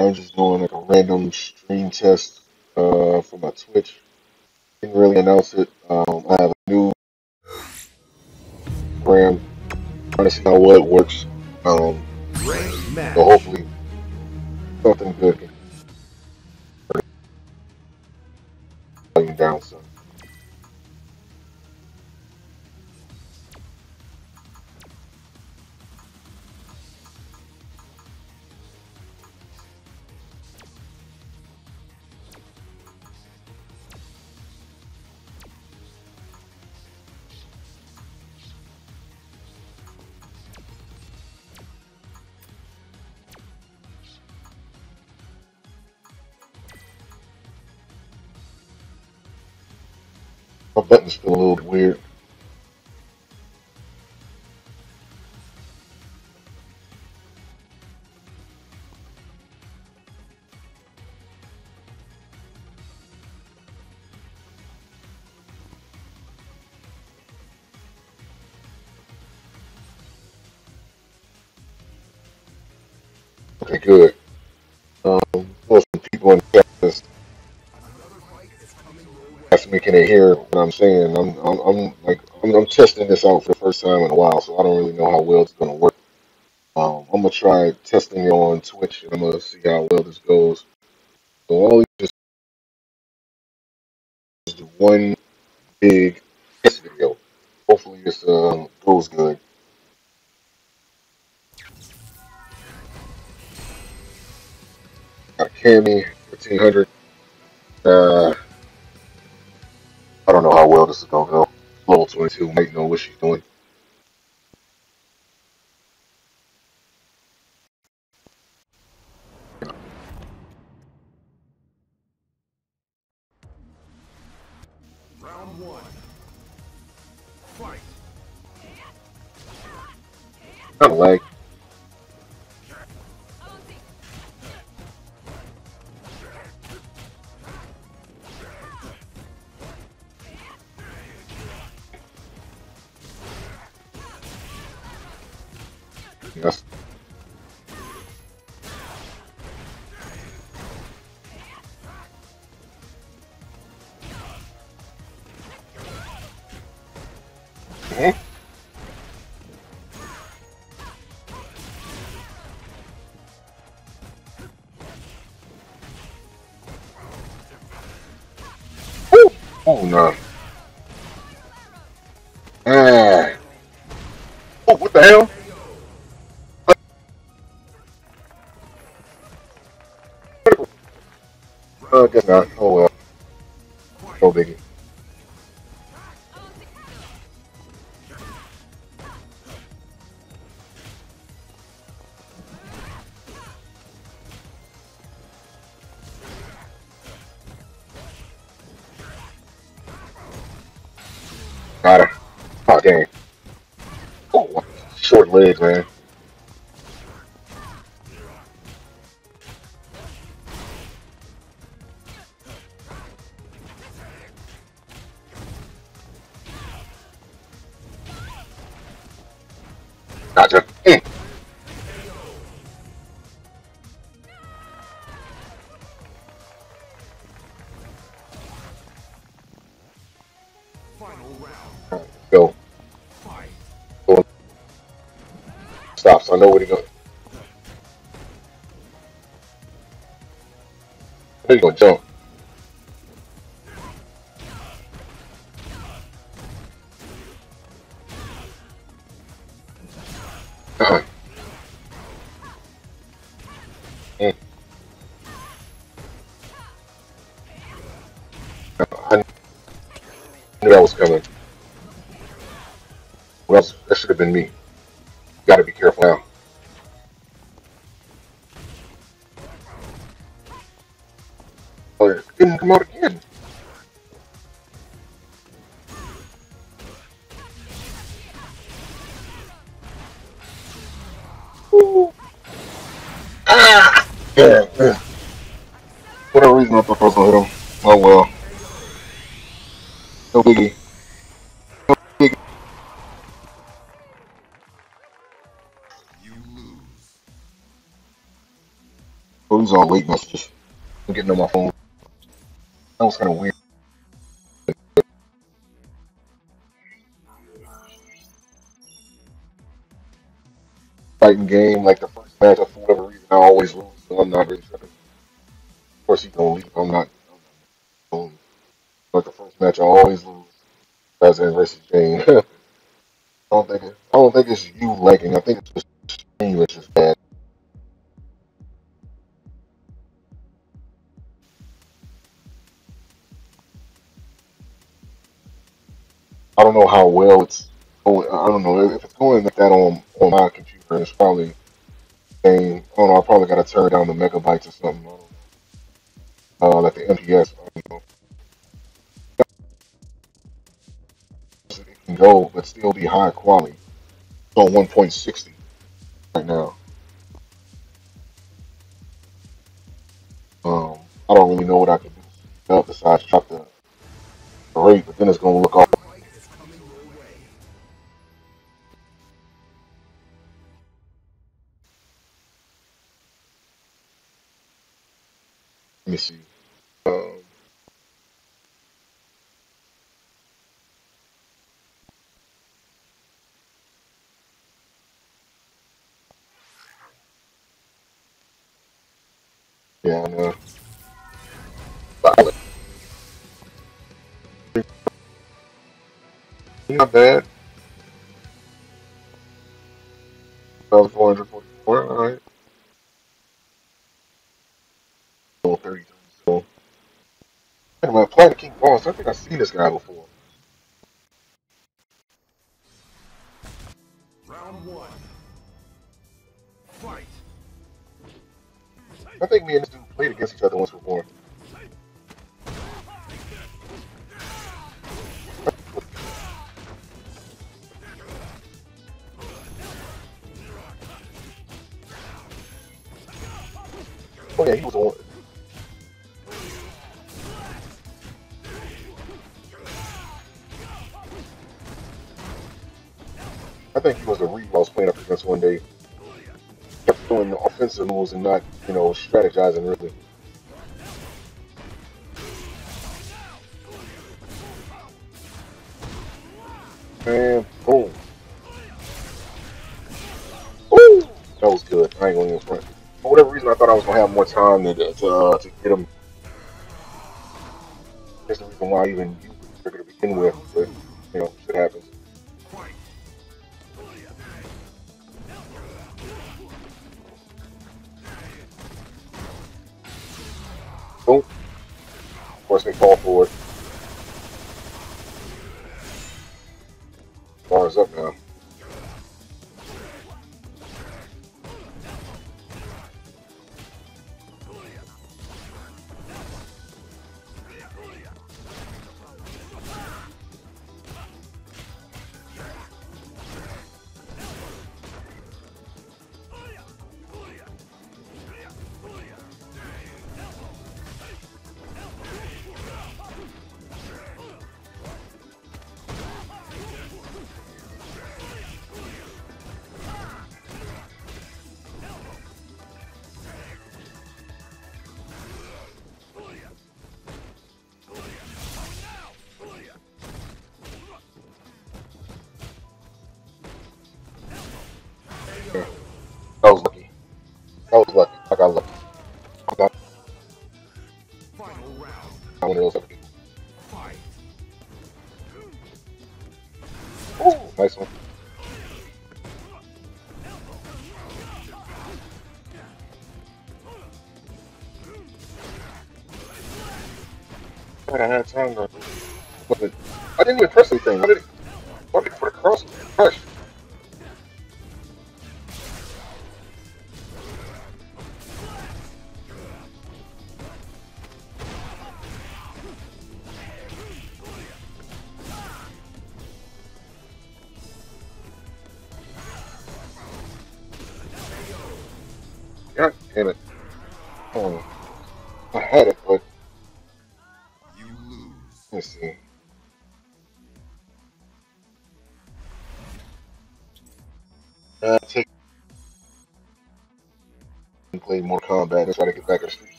I'm just doing like a random stream test uh, for my Twitch. Didn't really announce it. Um, I have a new program. Trying to see how well it works. Um, so hopefully something good can down. Good. Um, some people in Texas asked me, can they hear what I'm saying? I'm, I'm, I'm like, I'm, I'm testing this out for the first time in a while, so I don't really know how well it's gonna work. Um, I'm gonna try testing it on Twitch, and I'm gonna see how Fight. Kind of Got. Oh dang. Oh, short legs, man. Else? That should have been me. Gotta be careful now. Oh, it didn't come out again. Fighting game, like the first match, for whatever reason, I always lose, so I'm not really tripping. Of course, he's gonna leave. I'm not. Not but the first match, I always lose. President versus Jane. I don't think it, I don't think it's you lagging. I think it's just stream which is bad. I don't know how well it's going. I don't know if it's going like that on on my computer. It's probably saying I don't. I probably got to turn down the megabytes or something. Uh, like the MPS. It can go, but still be high quality. It's on 1.60 right now. Um, I don't really know what I can do besides drop the, rate, but then it's gonna look off. Bad. 1,444. All right. Level 33. So, hey, man, Planet King Boss. I think I've seen this guy before. Round one. Fight. I think me and this dude played against each other once before. Oh yeah, he was. I think he was the Reed I was playing up against one day. Kept doing the offensive moves and not, you know, strategizing really. And boom. I was gonna have more time to to, uh, to get him. That's the reason why I even the trigger to begin with, but you know, shit happens. Boom. Of course, they fall for it. Bar is up now. That was lucky.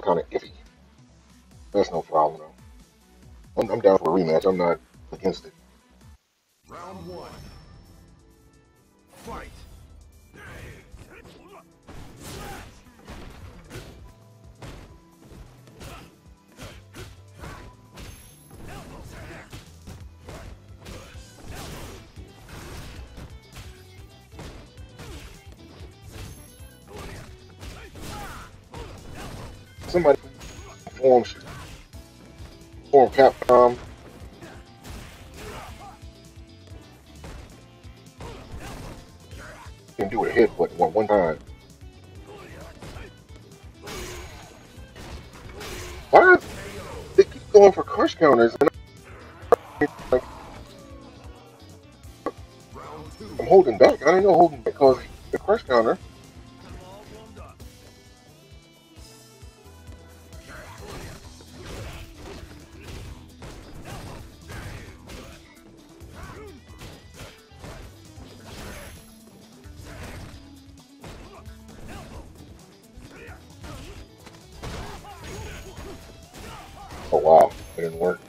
Kind of iffy. That's no problem though. I'm, I'm down for a rematch. I'm not against it. Round one. Fight. Form form Capcom. Um. Can do a hit, but one one time. Why they keep going for crush counters? I'm holding back. I didn't know holding back because the crush counter. Oh wow, it didn't work.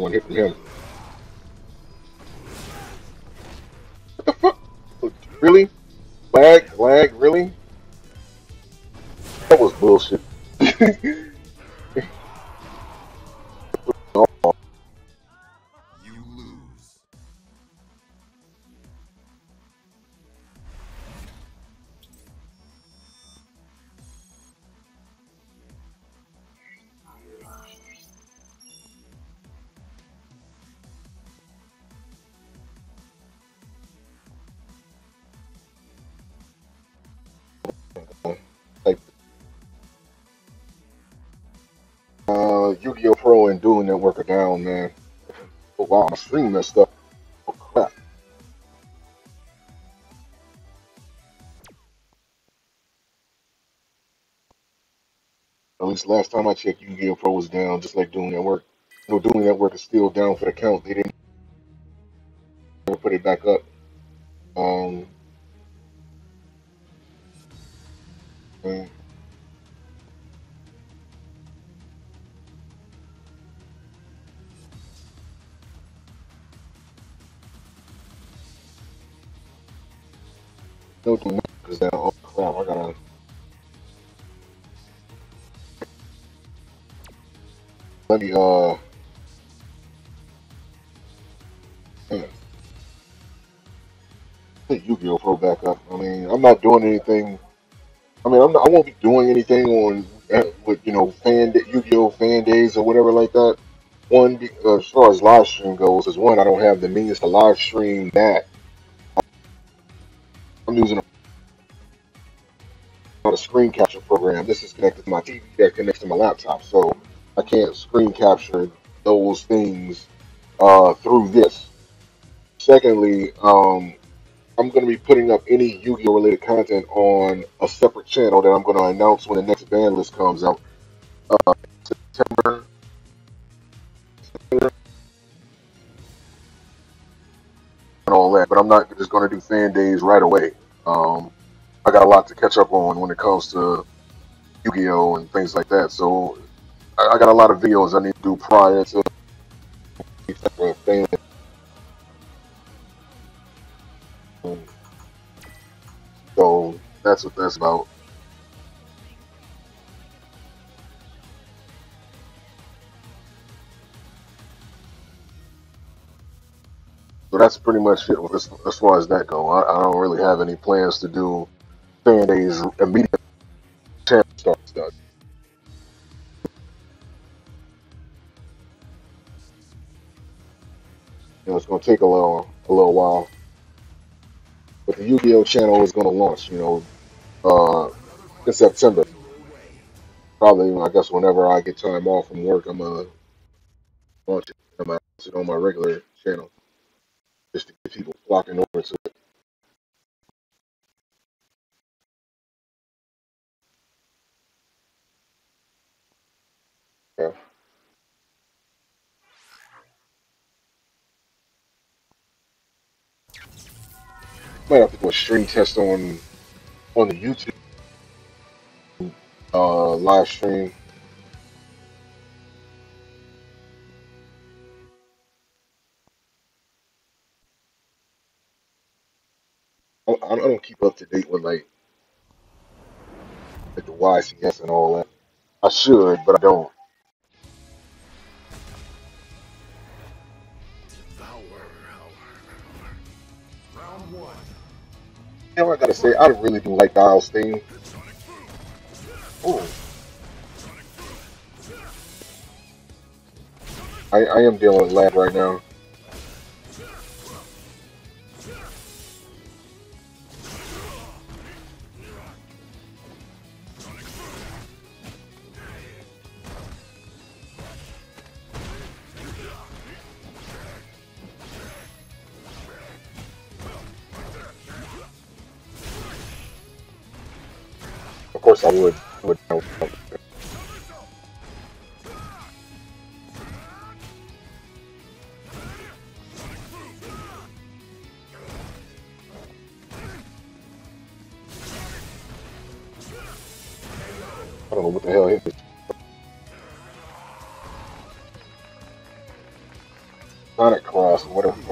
One hit from him. Yu-Gi-Oh! Pro and Duel Network are down, man. Oh wow, my stream messed up. Oh crap. At least last time I checked, Yu-Gi-Oh! Pro was down, just like Duel Network. No, Duel Network is still down for the count. They didn't put it back up. Let me, uh, hmm, put Yu-Gi-Oh! Pro back up. I mean, I'm not doing anything. I mean, I'm not, I won't be doing anything on uh, with you know fan Yu-Gi-Oh! fan days or whatever like that. One, uh, as far as live stream goes, is one I don't have the means to live stream that. I'm using a, a screen capture program. This is connected to my TV that connects to my laptop, so I can't screen capture those things uh, through this. Secondly, um, I'm going to be putting up any Yu-Gi-Oh related content on a separate channel that I'm going to announce when the next ban list comes out. Uh, September. and all that, but I'm not just going to do fan days right away. Um, I got a lot to catch up on when it comes to Yu-Gi-Oh and things like that. So I, I got a lot of videos I need to do prior to. So that's what that's about. So that's pretty much it as, as far as that go. I, I don't really have any plans to do fan days immediately. Gonna take a little a little while, but the Yu-Gi-Oh channel is gonna launch. You know, uh, in September. Probably, I guess, whenever I get time off from work, I'm gonna launch it. I'm gonna it on my regular channel just to get people flocking over to it. Yeah. Might have to do a stream test on on the YouTube uh, live stream. I, I don't keep up to date with like, like the YCS and all that. I should, but I don't. You I gotta say, I really do like Dial's theme. Ooh. I, I am dealing with lag right now. I don't know what the hell me. Sonic Cross, whatever.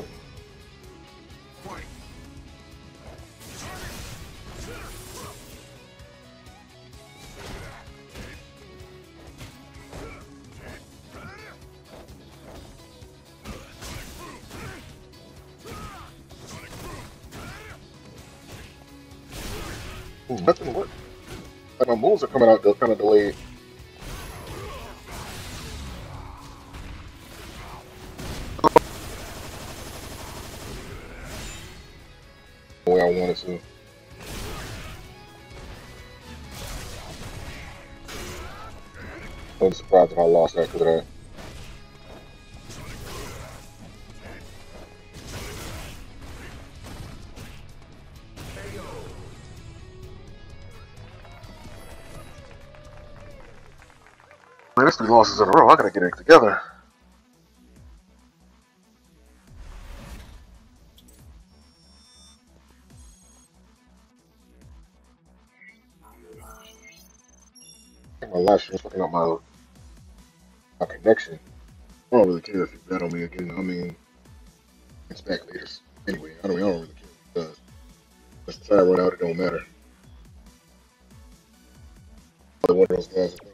Moves are coming out, they're kind of delayed. The way I wanted to. I'm surprised if I lost after that. Three losses in a row. I gotta get it together. My live stream's fucking up my my connection. I don't really care if you on me again. I mean, it's back later. Anyway, I don't, I don't really care because once the time run out, it don't matter. One of those guys.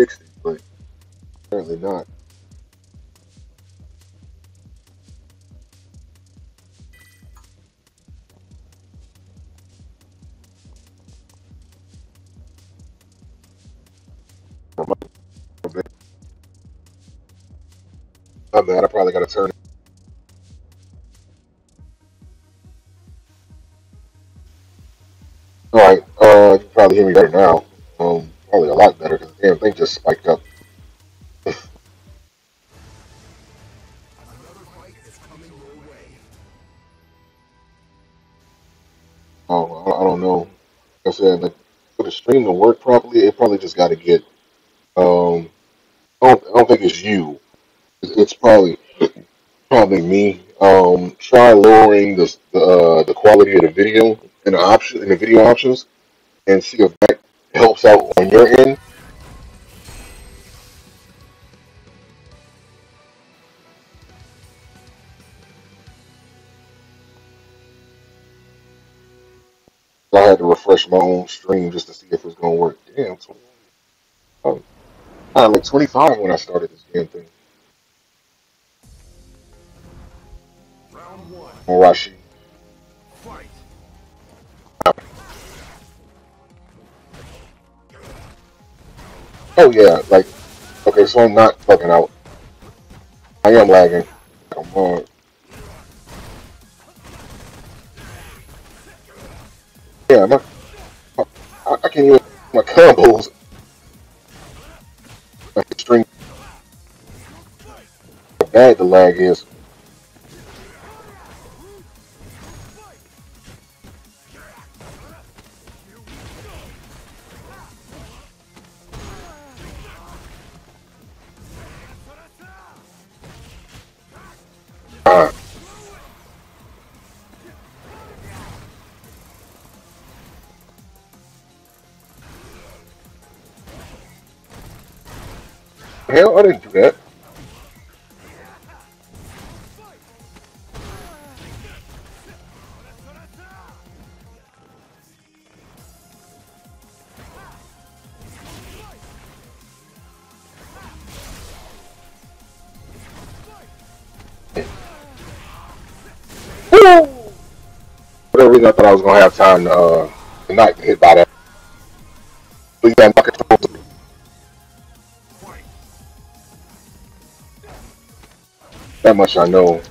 60, but apparently not. I'm bad. I probably got to turn. All right. Uh, you can probably hear me better now. Um, probably a lot better damn thing just spiked up. Oh, I don't know. I said, like, for the stream to work properly, it probably just got to get. Um, I don't, I don't think it's you. It's, it's probably probably me. Um, try lowering the the, uh, the quality of the video in the option in the video options and see if that helps out on your end. I had to refresh my own stream just to see if it's gonna work. Damn, 20, um, I was like 25 when I started this damn thing. Round one. Marashi. Fight. Oh yeah, like okay, so I'm not fucking out. I am lagging. Come on. Yeah, my, my I, can't even my combos. The string how bad the lag is. Hell, I didn't do that. Woo! For whatever reason, I thought I was gonna have time to, uh, tonight to hit by that. That much I know.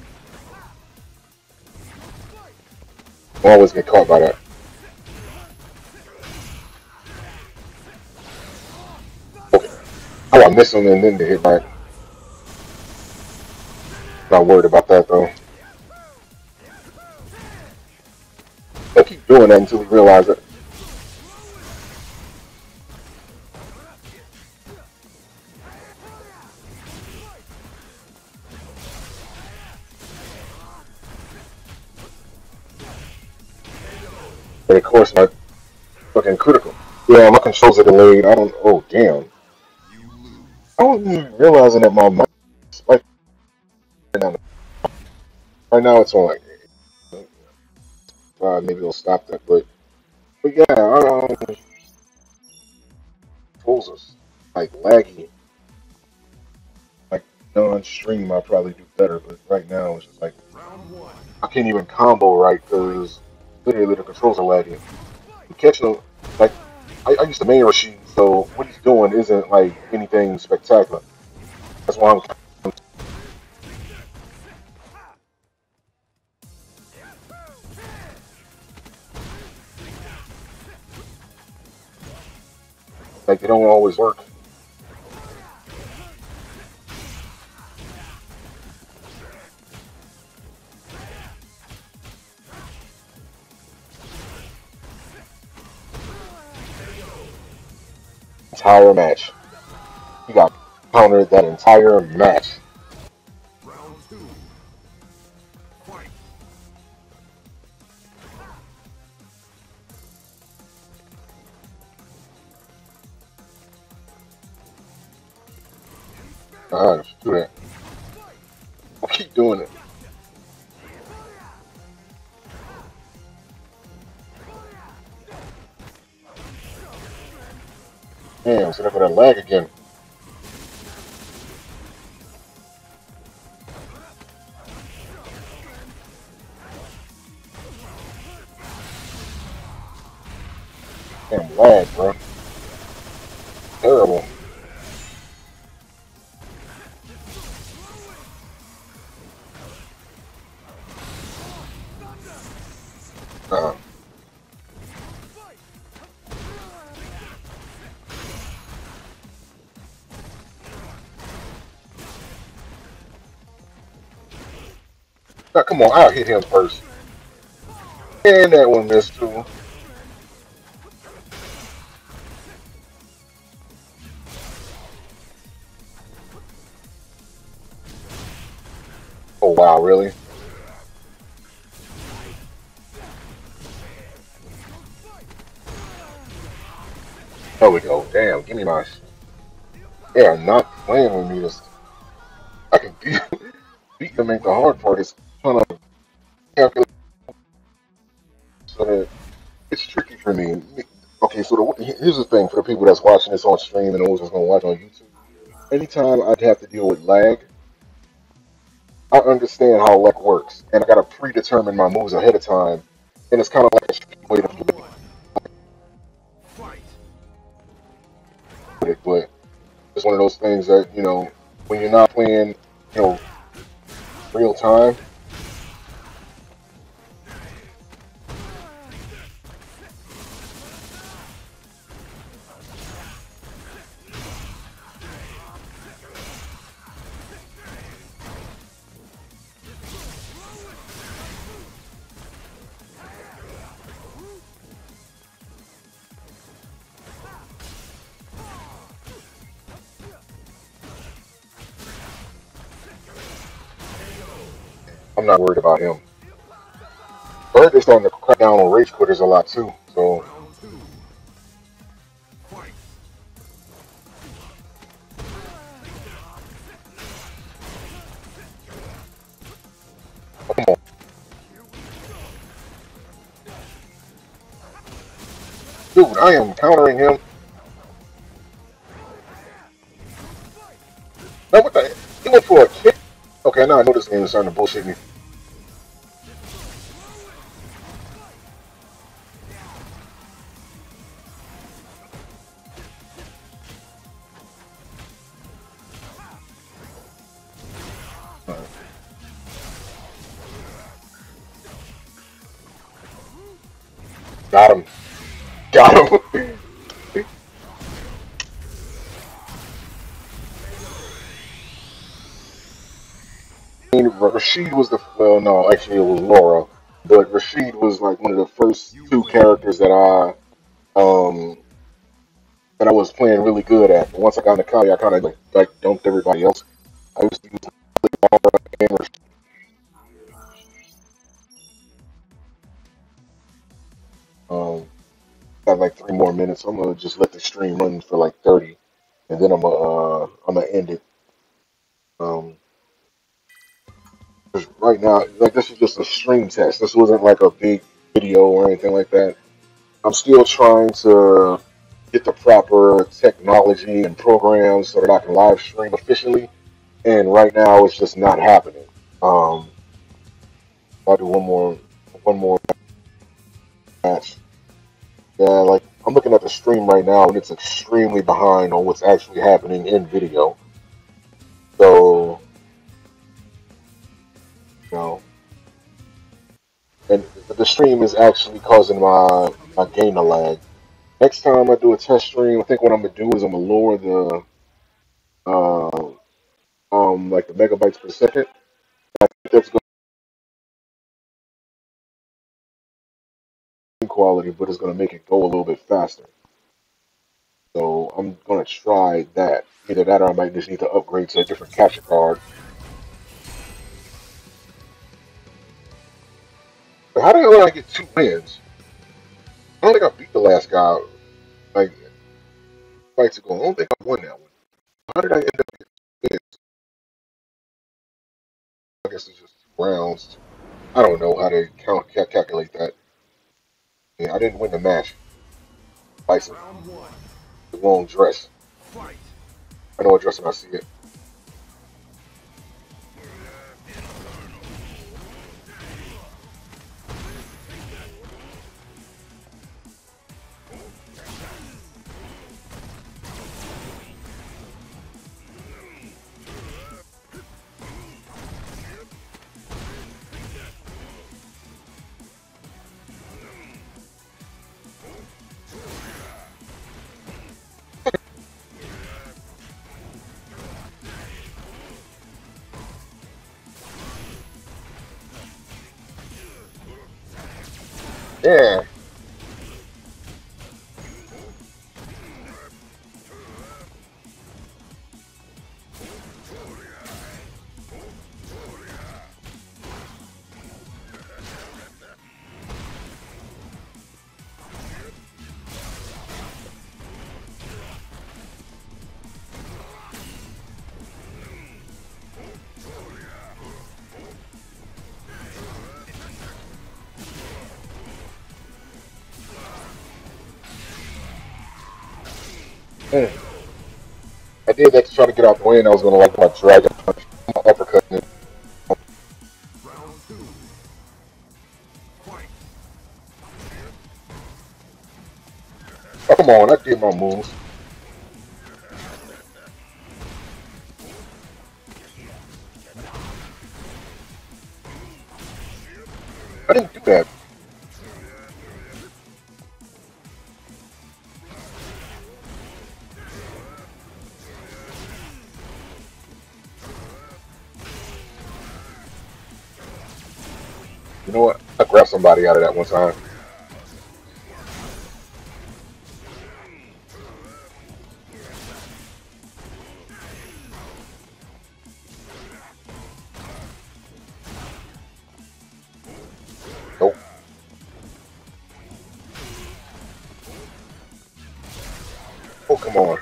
I always get caught by that. Okay. How I miss him and then to hit back. Not worried about that though. I keep doing that until we realize it. And of course my fucking critical. Yeah, my controls are delayed. I don't oh damn. I wasn't even realizing that my. Right now it's on like uh, maybe it'll stop that, but but yeah, um controls are like laggy. Like on stream I'll probably do better, but right now it's just like I can't even combo right because literally the controls are lagging. Catching them like I, I used to main Rashid, so what he's doing isn't like anything spectacular. That's why I'm like they don't always work. Entire match. He got countered that entire match. Let's do that. I'll keep doing it. Damn, so they're gonna lag again. Damn lag, bro. Terrible. Come on, I'll hit him first. And that one missed too. Oh wow, really? There we go. Damn, give me my. They are not playing with me. This I can beat beat them. Make the hard part calculate it's tricky for me. Okay, so the, here's the thing for the people that's watching this on stream and those that's gonna watch on YouTube. Anytime I'd have to deal with lag, I understand how lag works, and I gotta predetermine my moves ahead of time, and it's kind of like a way to one. It, but it's one of those things that you know when you're not playing, you know, real time. I'm not worried about him. But they're starting to crack down on race quitters a lot too. So. Dude, I am countering him. No, what the? He went for a kick. Okay, now I know this game is starting to bullshit me. Mean, Rashid was the well, no, actually it was Laura, but Rashid was like one of the first two characters that I um that I was playing really good at. But once I got into Kali, I kind of like, like dumped everybody else. I to use Laura and Rashid. Um, got like three more minutes. I'm gonna just let the stream run for like 30, and then I'm gonna uh, I'm gonna end it. Um, right now, like this is just a stream test. This wasn't like a big video or anything like that. I'm still trying to get the proper technology and programs so that I can live stream efficiently. And right now, it's just not happening. Um, I'll do one more one more match. Yeah, like I'm looking at the stream right now, and it's extremely behind on what's actually happening in video. So, and the stream is actually causing my my game to lag. Next time I do a test stream, I think what I'm gonna do is I'm gonna lower the uh, um like the megabytes per second. I think that's going quality, but it's gonna make it go a little bit faster. So I'm gonna try that. Either that, or I might just need to upgrade to a different capture card. But how did I get two wins? I don't think I beat the last guy like fights ago. I don't think I won that one. How did I end up getting two wins? I guess it's just rounds. I don't know how to count cal- calculate that. Yeah, I didn't win the match. Bison, the long dress. Fight. I know a dress when I see it. Yeah. Did that to try to get out the way, and I was gonna like my dragon punch, my uppercut. And Round oh, come on, I did my moves. Somebody out of that one time. Oh, come on.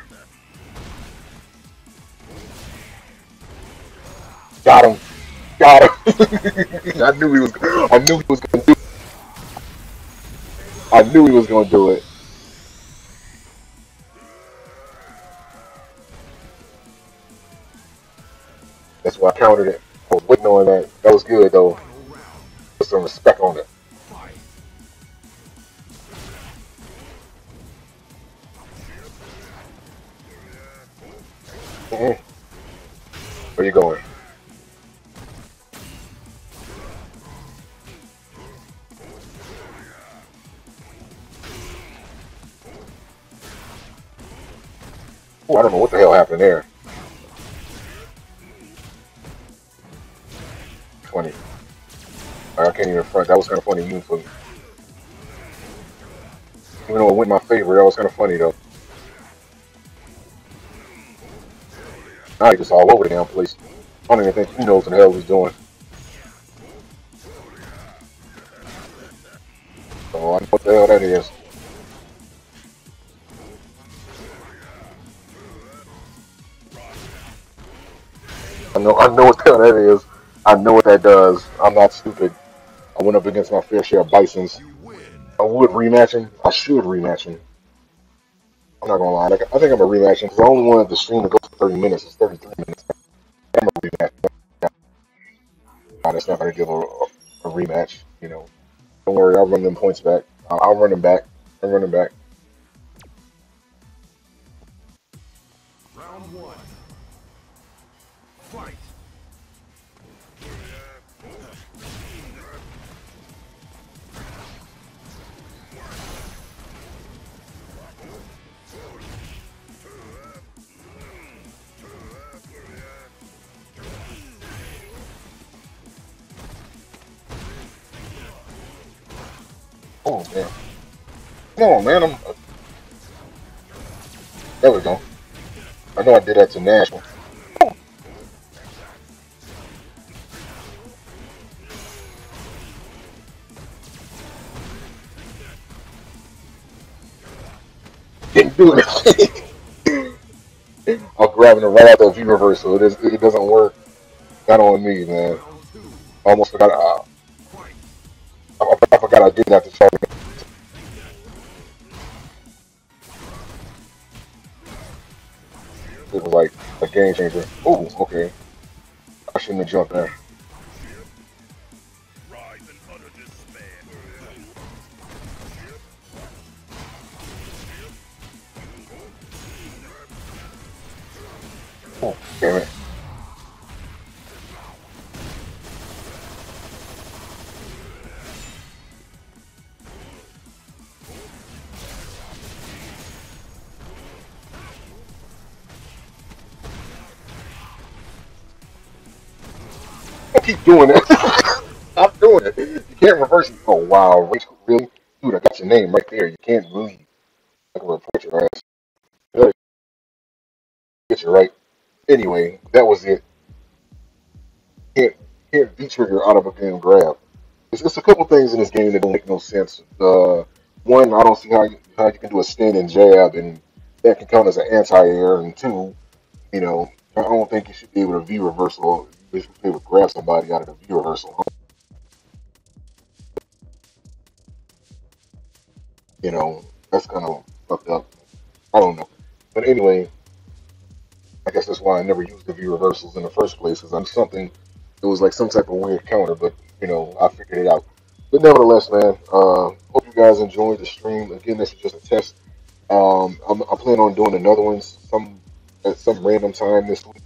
Got him. Got him. I knew he was. I knew he was knew he was gonna do it. That's why I countered it. Was waiting that. That was good though. Put some respect on it. Mm-mm. Where you going? I don't know what the hell happened there. Funny. I can't even front. That was kind of funny even for me. Even though it went my favor, that was kind of funny though. Now he just all over the damn place. I don't even think he knows what the hell he's doing. I know what that does. I'm not stupid. I went up against my fair share of Bisons. I would rematch him. I should rematch him. I'm not gonna lie. Like, I think I'm gonna rematch him because I only wanted the stream to go for 30 minutes. It's 33 minutes. I'm gonna rematch. Nah, that's not gonna give a, a rematch. You know, don't worry. I'll run them points back. I'll, I'll run them back. I'll run them back. Come on, man. I'm. There we go. I know I did that to Nashville. Didn't do it. I'm grabbing it right out the V reversal. It, is, it doesn't work. Not on me, man. I almost forgot. I, I, I forgot I did that to Charlie. It was like a game changer. Oh, okay. I shouldn't have jumped there. Keep doing it. Stop doing it. You can't reverse it. Oh wow, Rachel, really? Dude, I got your name right there. You can't. I can report your ass. Really? Get you right. Anyway, that was it. Can't can't V trigger out of a game grab. It's, it's a couple things in this game that don't make no sense. Uh, one, I don't see how you, how you can do a standing jab and that can count as an anti-air. And two, you know, I don't think you should be able to V be able to grab somebody out of the V reversal. You know, that's kind of fucked up. I don't know. But anyway, I guess that's why I never used the V reversals in the first place, because I'm something. It was like some type of weird counter, but you know I figured it out. But nevertheless, man, uh, hope you guys enjoyed the stream. Again, this is just a test. Um, I'm, I on doing another one some at some random time this week.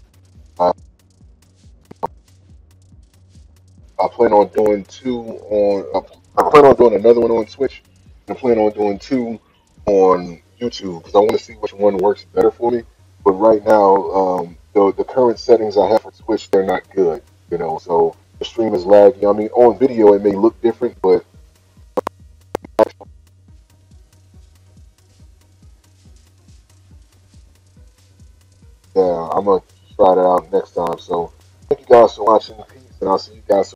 I plan on doing two on. I plan on doing another one on Twitch. And I plan on doing two on YouTube because I want to see which one works better for me. But right now, um, the the current settings I have for Twitch they're not good. You know, so the stream is laggy. I mean, on video it may look different, but yeah, I'm gonna try that out next time. So thank you guys for watching. Peace, and I'll see you guys.